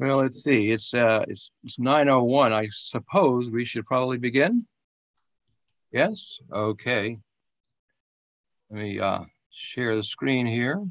Well, let's see. It's uh, it's it's nine oh one. I suppose we should probably begin. Yes. Okay. Let me uh, share the screen here.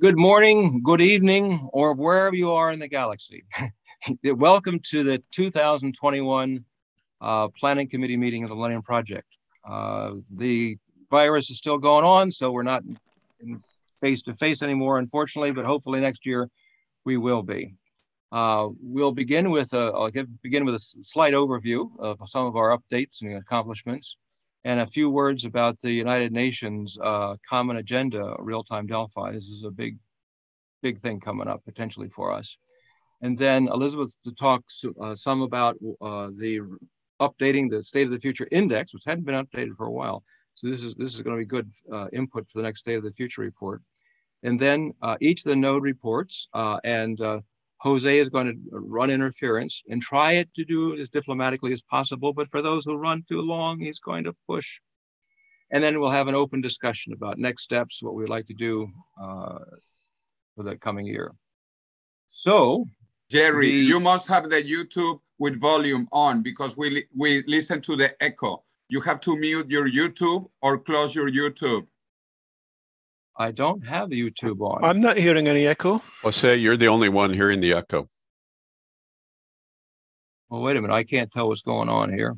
Good morning, good evening, or wherever you are in the galaxy. Welcome to the 2021 uh, Planning Committee meeting of the Millennium Project. Uh, the virus is still going on, so we're not in face to face anymore, unfortunately, but hopefully next year we will be. Uh, we'll begin with a, I'll give, begin with a slight overview of some of our updates and accomplishments and a few words about the United Nations uh, Common Agenda, Real-Time Delphi. This is a big, big thing coming up potentially for us. And then Elizabeth to talk uh, some about uh, the updating the State of the Future Index, which hadn't been updated for a while. So this is this is going to be good uh, input for the next State of the Future report. And then uh, each of the node reports, uh, and uh, Jose is going to run interference and try it to do it as diplomatically as possible. But for those who run too long, he's going to push. And then we'll have an open discussion about next steps, what we'd like to do uh, for the coming year. So, Jerry, the, you must have the YouTube with volume on because we we listen to the echo. You have to mute your YouTube or close your YouTube. I don't have YouTube on. I'm not hearing any echo. I'll say you're the only one hearing the echo. Well, wait a minute. I can't tell what's going on here.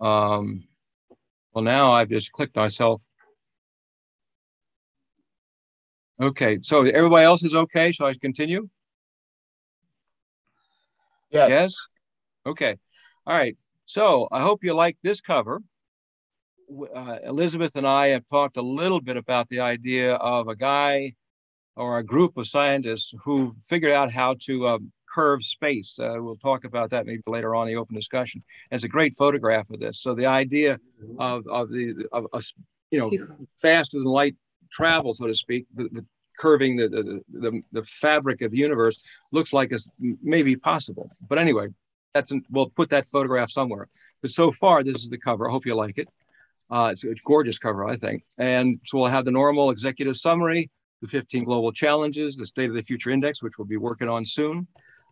Um, well, now I've just clicked myself. Okay, so everybody else is okay. Shall I continue? Yes. Yes? Okay. All right. So I hope you like this cover uh, Elizabeth and I have talked a little bit about the idea of a guy or a group of scientists who figured out how to um, curve space. Uh, we'll talk about that maybe later on in the open discussion. It's a great photograph of this. So the idea of, of the of a, you know faster than light travel, so to speak, the, the curving the, the, the the fabric of the universe looks like it's maybe possible. But anyway, that's an, we'll put that photograph somewhere. But so far, this is the cover. I hope you like it. Uh, it's a gorgeous cover, I think. And so we'll have the normal executive summary, the 15 global challenges, the State of the Future Index, which we'll be working on soon.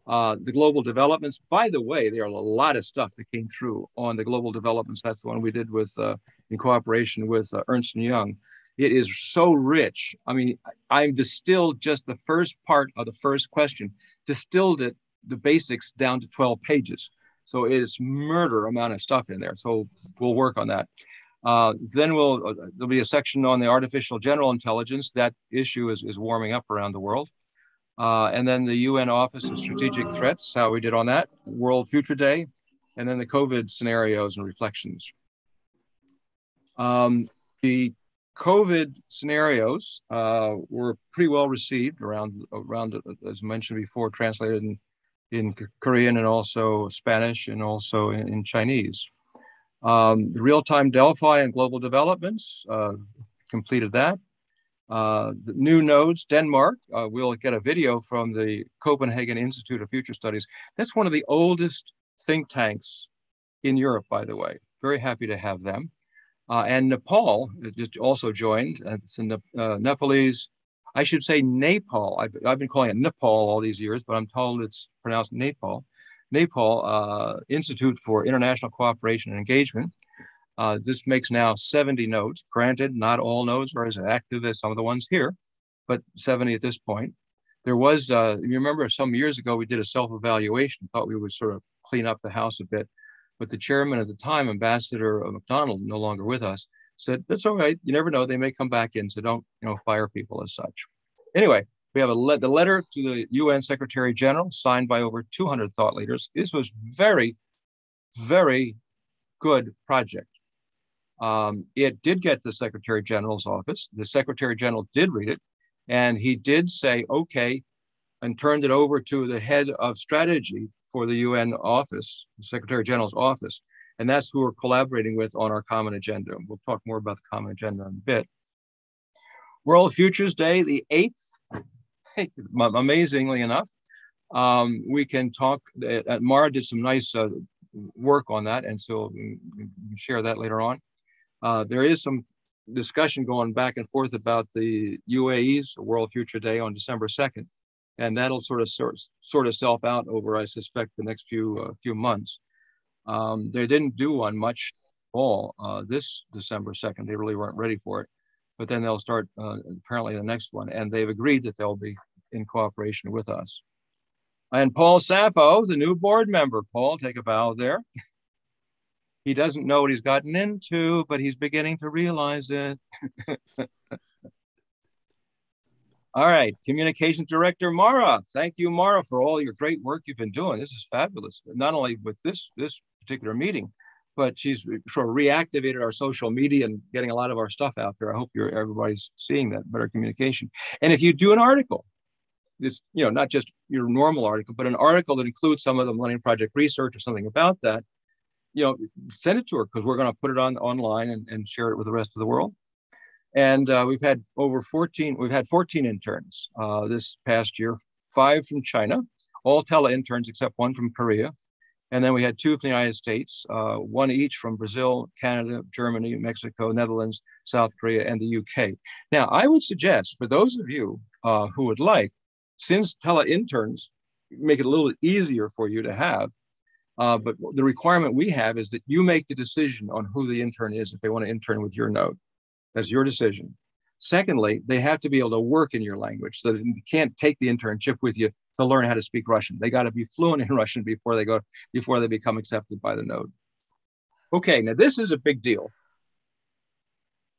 Uh, the global developments. By the way, there are a lot of stuff that came through on the global developments. That's the one we did with uh, in cooperation with uh, Ernst and Young. It is so rich. I mean, I've distilled just the first part of the first question, distilled it the basics down to 12 pages. So it is murder amount of stuff in there. So we'll work on that. Uh, then we'll uh, there'll be a section on the artificial general intelligence. That issue is, is warming up around the world. Uh, and then the UN Office of Strategic Threats, how we did on that, World Future Day, and then the COVID scenarios and reflections. Um, the COVID scenarios uh, were pretty well received around, around as mentioned before, translated in, in Korean and also Spanish and also in, in Chinese. Um, the real-time Delphi and global developments, uh, completed that. Uh, the new nodes, Denmark, uh, we'll get a video from the Copenhagen Institute of Future Studies. That's one of the oldest think tanks in Europe, by the way. Very happy to have them. Uh, and Nepal just also joined. It's in the uh, Nepalese, I should say Nepal. I've, I've been calling it Nepal all these years, but I'm told it's pronounced Nepal. Nepal uh, Institute for International Cooperation and Engagement. Uh, this makes now 70 nodes. Granted, not all nodes are as active as some of the ones here, but 70 at this point. There was, uh, you remember some years ago, we did a self-evaluation, thought we would sort of clean up the house a bit. But the chairman at the time, Ambassador McDonald, no longer with us, said, that's all right. You never know. They may come back in. So don't, you know, fire people as such. Anyway, we have a le- the letter to the UN Secretary General signed by over 200 thought leaders. This was very, very good project. Um, it did get the Secretary General's office. The Secretary General did read it, and he did say, okay, and turned it over to the head of strategy for the UN office, the Secretary General's office. And that's who we're collaborating with on our common agenda. We'll talk more about the common agenda in a bit. World Futures Day, the 8th amazingly enough, um, we can talk. Uh, Mara did some nice uh, work on that, and so share that later on. Uh, there is some discussion going back and forth about the UAE's World Future Day on December 2nd. And that'll sort of sort, sort itself out over, I suspect, the next few uh, few months. Um, they didn't do one much all uh, this December 2nd. They really weren't ready for it. But then they'll start uh, apparently the next one. And they've agreed that they'll be in cooperation with us. And Paul Saffo, the new board member. Paul, take a bow there. he doesn't know what he's gotten into, but he's beginning to realize it. all right, Communications Director Mara. Thank you, Mara, for all your great work you've been doing. This is fabulous. Not only with this this particular meeting, but she's sort of reactivated our social media and getting a lot of our stuff out there. I hope you're everybody's seeing that better communication. And if you do an article, this, you know, not just your normal article, but an article that includes some of the Millennium Project research or something about that, you know, send it to her because we're going to put it on online and, and share it with the rest of the world. And uh, we've had over 14, we've had 14 interns uh, this past year, five from China, all tele interns except one from Korea. And then we had two from the United States, uh, one each from Brazil, Canada, Germany, Mexico, Netherlands, South Korea, and the UK. Now, I would suggest for those of you uh, who would like, since tele interns make it a little easier for you to have, uh, but the requirement we have is that you make the decision on who the intern is if they want to intern with your node. That's your decision. Secondly, they have to be able to work in your language so that you can't take the internship with you to learn how to speak Russian. They got to be fluent in Russian before they go before they become accepted by the node. Okay, now this is a big deal.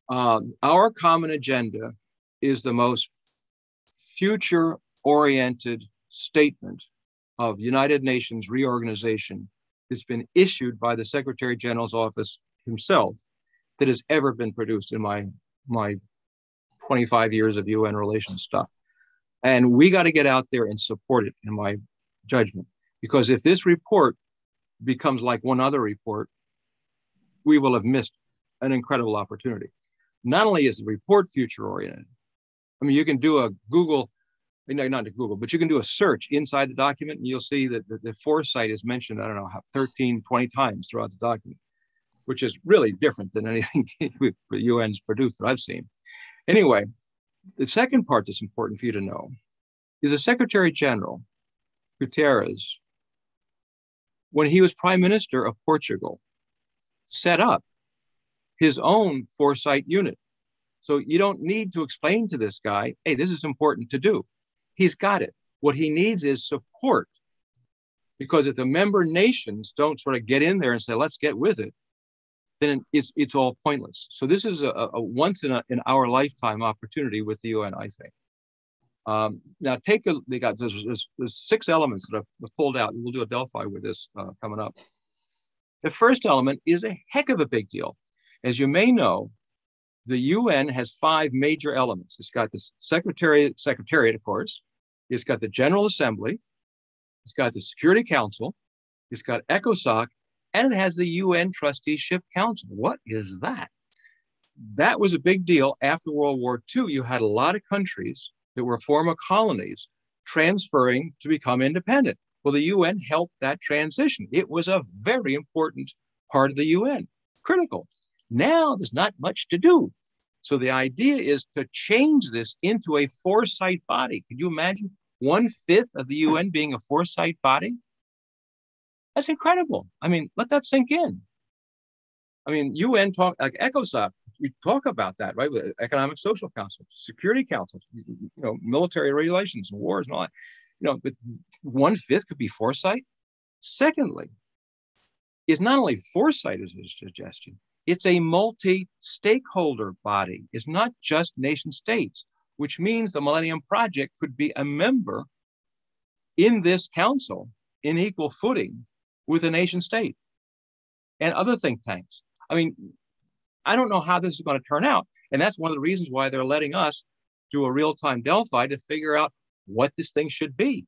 Um, our common agenda is the most future oriented statement of United Nations reorganization that's been issued by the Secretary General's office himself that has ever been produced in my my 25 years of UN relations stuff. And we got to get out there and support it, in my judgment, because if this report becomes like one other report, we will have missed an incredible opportunity. Not only is the report future oriented, I mean, you can do a Google no, not to Google, but you can do a search inside the document and you'll see that the, the foresight is mentioned, I don't know, 13, 20 times throughout the document, which is really different than anything the UN's produced that I've seen. Anyway, the second part that's important for you to know is the Secretary General, Guterres, when he was Prime Minister of Portugal, set up his own foresight unit. So you don't need to explain to this guy, hey, this is important to do he's got it. What he needs is support. Because if the member nations don't sort of get in there and say, let's get with it, then it's, it's all pointless. So this is a, a once in, a, in our lifetime opportunity with the UN, I think. Um, now take a, they got, there's, there's, there's, six elements that I've pulled out. and We'll do a Delphi with this uh, coming up. The first element is a heck of a big deal. As you may know, the UN has five major elements. It's got the secretariat, secretariat, of course. It's got the General Assembly. It's got the Security Council. It's got ECOSOC, and it has the UN Trusteeship Council. What is that? That was a big deal after World War II. You had a lot of countries that were former colonies transferring to become independent. Well, the UN helped that transition. It was a very important part of the UN, critical. Now there's not much to do. So the idea is to change this into a foresight body. Could you imagine one fifth of the UN being a foresight body? That's incredible. I mean, let that sink in. I mean, UN talk like ECOSOC, we talk about that, right? With Economic Social Council, Security Council, you know, military relations and wars and all that. You know, but one fifth could be foresight. Secondly, is not only foresight as a suggestion, it's a multi stakeholder body. It's not just nation states, which means the Millennium Project could be a member in this council in equal footing with a nation state and other think tanks. I mean, I don't know how this is going to turn out. And that's one of the reasons why they're letting us do a real time Delphi to figure out what this thing should be.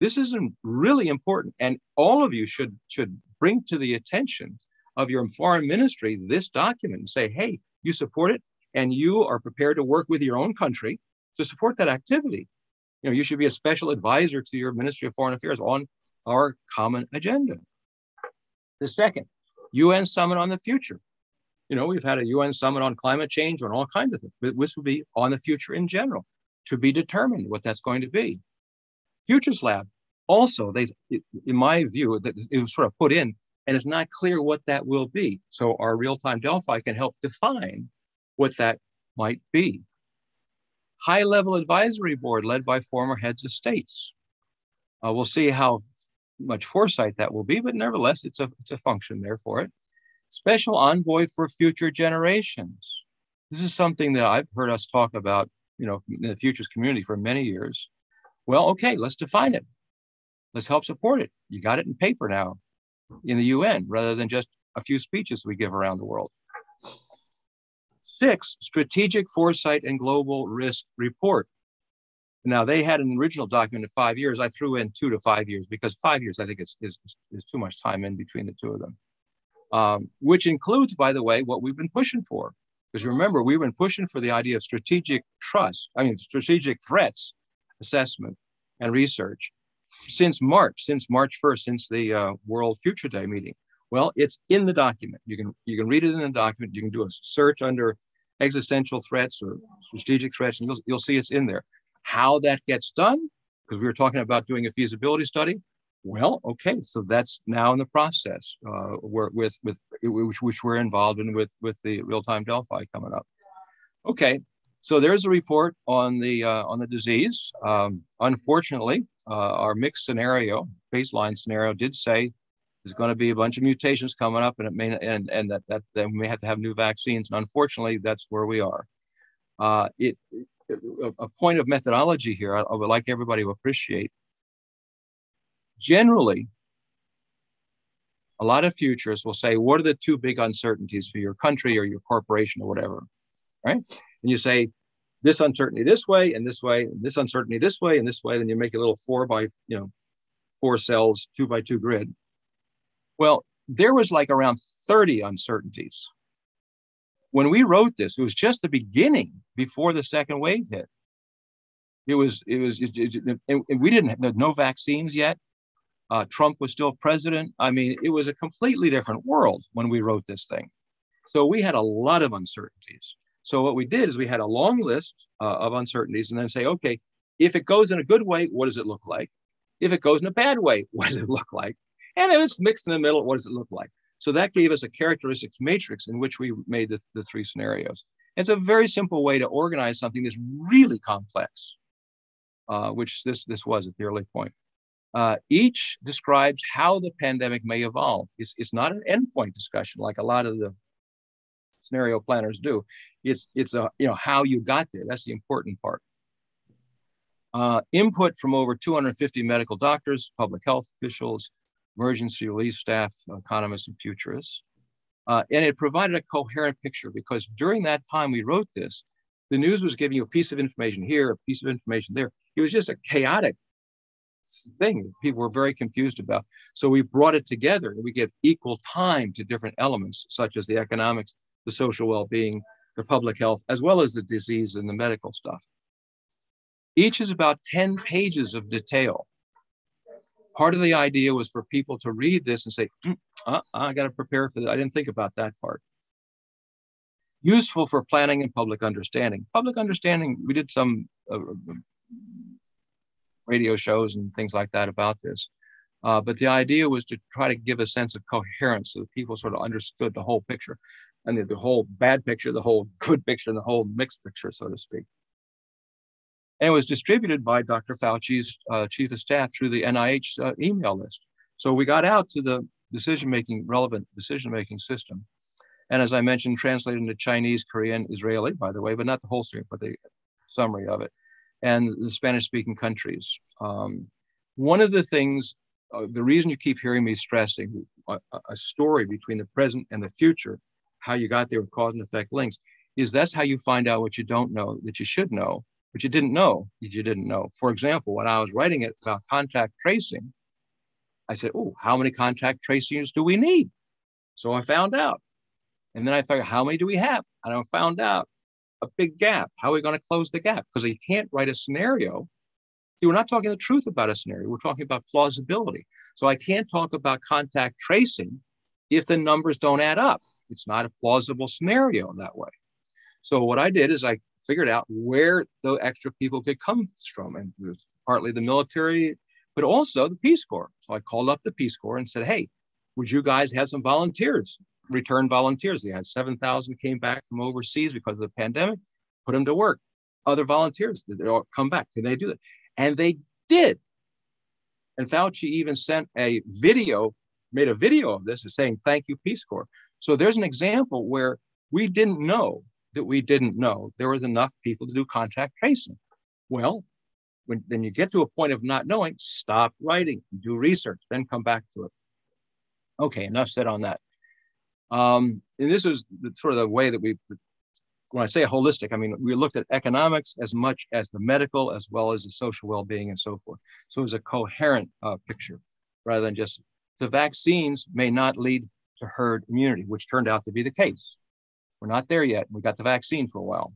This is really important. And all of you should, should bring to the attention of your foreign ministry this document and say, hey, you support it and you are prepared to work with your own country to support that activity. You know, you should be a special advisor to your Ministry of Foreign Affairs on our common agenda. The second, UN Summit on the Future. You know, we've had a UN summit on climate change on all kinds of things. This would be on the future in general, to be determined what that's going to be. Futures Lab, also, they, in my view, that it was sort of put in, and it's not clear what that will be. So our real-time Delphi can help define what that might be. High-level advisory board led by former heads of states. Uh, we'll see how much foresight that will be, but nevertheless, it's a, it's a function there for it. Special envoy for future generations. This is something that I've heard us talk about, you know, in the futures community for many years. Well, okay, let's define it. Let's help support it. You got it in paper now in the UN rather than just a few speeches we give around the world. Six, strategic foresight and global risk report. Now they had an original document of five years. I threw in two to five years because five years I think is, is, is too much time in between the two of them um, which includes, by the way, what we've been pushing for. Because remember, we've been pushing for the idea of strategic trust, I mean, strategic threats assessment and research since March, since March 1st, since the uh, World Future Day meeting. Well, it's in the document. You can you can read it in the document. You can do a search under existential threats or strategic threats, and you'll, you'll see it's in there. How that gets done, because we were talking about doing a feasibility study. Well, okay, so that's now in the process uh, with with which, which we're involved in with with the real time Delphi coming up. Okay, so there's a report on the uh, on the disease. Um, unfortunately, uh, our mixed scenario, baseline scenario, did say there's going to be a bunch of mutations coming up, and it may and and that that then we may have to have new vaccines. And unfortunately, that's where we are. Uh, it a point of methodology here I, I would like everybody to appreciate Generally, a lot of futurists will say, what are the two big uncertainties for your country or your corporation or whatever, right? And you say, this uncertainty this way and this way, and this uncertainty this way and this way, then you make a little four by, you know, four cells, two by two grid. Well, there was like around 30 uncertainties. When we wrote this, it was just the beginning before the second wave hit. It was, it was, it, it, and we didn't have no vaccines yet. Uh, Trump was still president. I mean, it was a completely different world when we wrote this thing. So we had a lot of uncertainties. So what we did is we had a long list uh, of uncertainties and then say, okay, if it goes in a good way, what does it look like? If it goes in a bad way, what does it look like? And if it's mixed in the middle, what does it look like? So that gave us a characteristics matrix in which we made the, the three scenarios. It's a very simple way to organize something that's really complex, uh, which this, this was at the early point. Uh, each describes how the pandemic may evolve. It's, it's not an endpoint discussion like a lot of the scenario planners do. It's, it's a, you know, how you got there. That's the important part. Uh, input from over 250 medical doctors, public health officials, emergency relief staff, economists, and futurists. Uh, and it provided a coherent picture because during that time we wrote this, the news was giving you a piece of information here, a piece of information there. It was just a chaotic thing people were very confused about. So we brought it together and we give equal time to different elements, such as the economics, the social well being, the public health, as well as the disease and the medical stuff. Each is about 10 pages of detail. Part of the idea was for people to read this and say, mm, uh, I got to prepare for that. I didn't think about that part. Useful for planning and public understanding. Public understanding, we did some uh, radio shows and things like that about this. Uh, but the idea was to try to give a sense of coherence so that people sort of understood the whole picture and the, the whole bad picture, the whole good picture, and the whole mixed picture, so to speak. And it was distributed by Dr. Fauci's uh, chief of staff through the NIH uh, email list. So we got out to the decision-making, relevant decision-making system. And as I mentioned, translated into Chinese, Korean, Israeli, by the way, but not the whole story, but the summary of it and the Spanish speaking countries. Um, one of the things, uh, the reason you keep hearing me stressing a, a, story between the present and the future, how you got there with cause and effect links, is that's how you find out what you don't know that you should know, but you didn't know you didn't know. For example, when I was writing it about contact tracing, I said, oh, how many contact tracers do we need? So I found out. And then I thought, how many do we have? And I found out a big gap. How are we going to close the gap? Because you can't write a scenario. See, we're not talking the truth about a scenario. We're talking about plausibility. So I can't talk about contact tracing if the numbers don't add up. It's not a plausible scenario that way. So what I did is I figured out where the extra people could come from, and it was partly the military, but also the Peace Corps. So I called up the Peace Corps and said, "Hey, would you guys have some volunteers, return volunteers?" They had seven thousand came back from overseas because of the pandemic. Put them to work. Other volunteers, did they all come back. Can they do that? And they did. And Fauci even sent a video, made a video of this, saying, "Thank you, Peace Corps." So there's an example where we didn't know that we didn't know there was enough people to do contact tracing. Well, when then you get to a point of not knowing, stop writing, do research, then come back to it. Okay, enough said on that. Um, and this was the, sort of the way that we, when I say holistic, I mean we looked at economics as much as the medical, as well as the social well-being and so forth. So it was a coherent uh, picture, rather than just the vaccines may not lead to herd immunity, which turned out to be the case. We're not there yet. We got the vaccine for a while.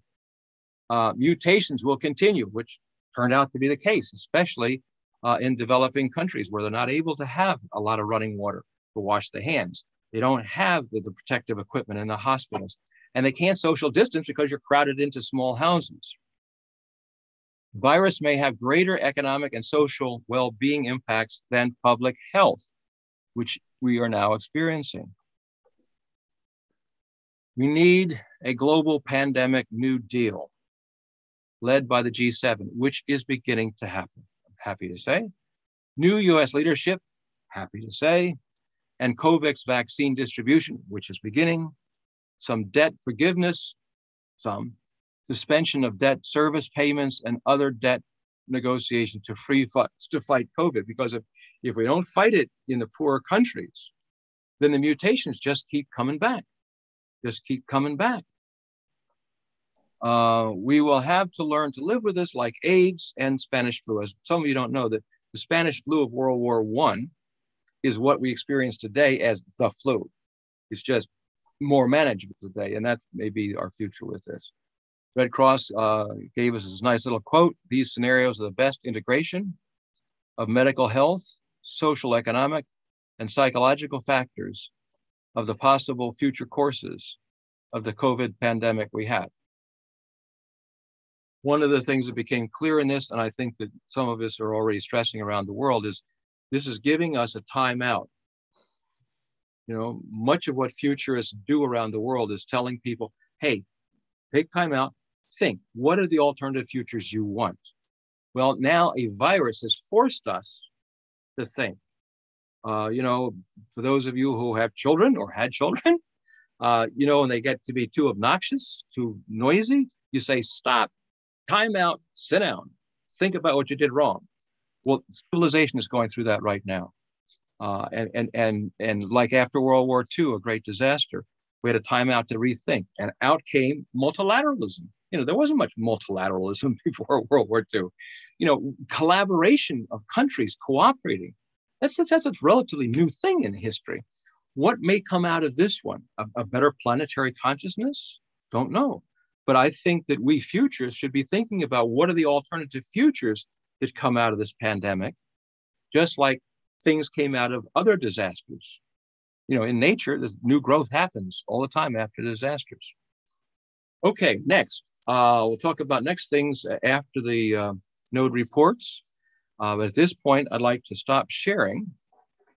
Uh, mutations will continue, which turned out to be the case, especially uh, in developing countries where they're not able to have a lot of running water to wash the hands. They don't have the, the protective equipment in the hospitals, and they can't social distance because you're crowded into small houses. Virus may have greater economic and social well being impacts than public health, which we are now experiencing. We need a global pandemic New Deal led by the G7, which is beginning to happen. I'm happy to say. New US leadership, happy to say. And COVAX vaccine distribution, which is beginning. Some debt forgiveness, some suspension of debt service payments and other debt negotiation to free to fight COVID. Because if, if we don't fight it in the poorer countries, then the mutations just keep coming back just keep coming back. Uh, we will have to learn to live with this like AIDS and Spanish flu. As some of you don't know that the Spanish flu of World War One is what we experience today as the flu. It's just more manageable today, and that may be our future with this. Red Cross uh, gave us this nice little quote. These scenarios are the best integration of medical health, social, economic, and psychological factors of the possible future courses of the COVID pandemic we have. One of the things that became clear in this, and I think that some of us are already stressing around the world, is this is giving us a timeout. You know, much of what futurists do around the world is telling people, hey, take time out, think, what are the alternative futures you want? Well, now a virus has forced us to think. Uh, you know, for those of you who have children or had children, uh, you know, and they get to be too obnoxious, too noisy, you say, stop, time out, sit down, think about what you did wrong. Well, civilization is going through that right now. Uh, and, and, and, and like after World War II, a great disaster, we had a time out to rethink, and out came multilateralism. You know, there wasn't much multilateralism before World War II. You know, collaboration of countries cooperating that's, that's, a relatively new thing in history. What may come out of this one? A, a better planetary consciousness? Don't know. But I think that we futures should be thinking about what are the alternative futures that come out of this pandemic, just like things came out of other disasters. You know, in nature, the new growth happens all the time after disasters. Okay, next, uh, we'll talk about next things after the uh, node reports. Uh, but at this point, I'd like to stop sharing